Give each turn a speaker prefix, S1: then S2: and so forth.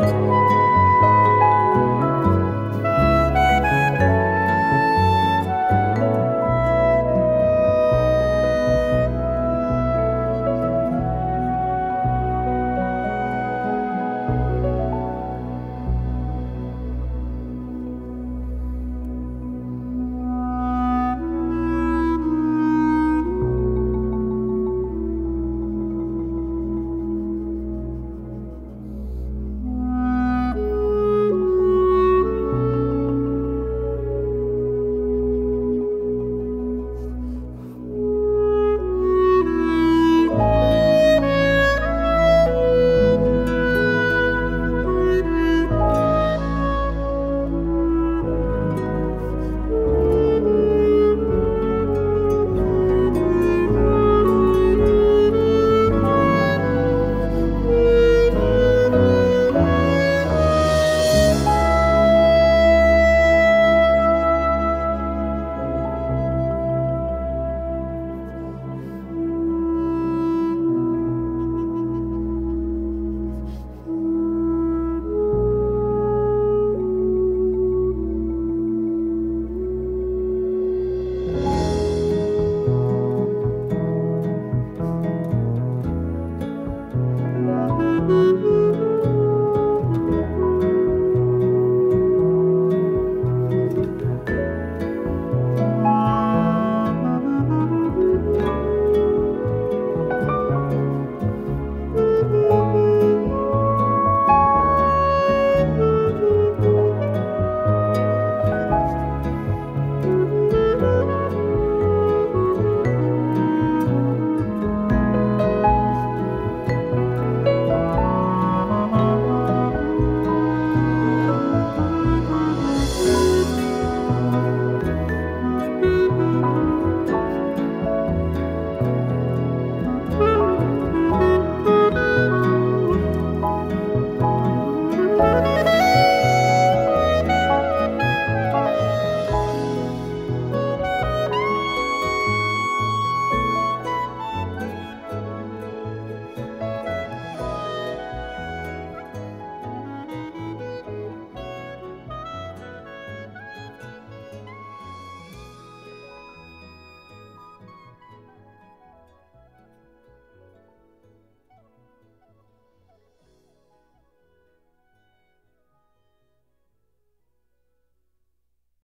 S1: 嗯。